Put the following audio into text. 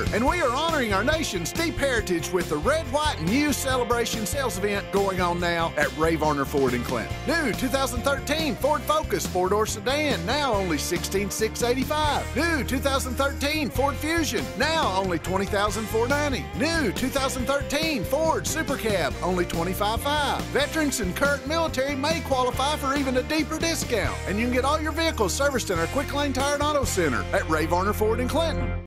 Center. And we are honoring our nation's deep heritage with the Red, White, and You Celebration sales event going on now at Ray Varner Ford in Clinton. New 2013 Ford Focus four-door sedan, now only sixteen six eighty-five. New 2013 Ford Fusion, now only 20490 New 2013 Ford Super Cab, only $25,500. Veterans and current military may qualify for even a deeper discount. And you can get all your vehicles serviced in our Quick Lane Tire and Auto Center at Ray Varner Ford in Clinton.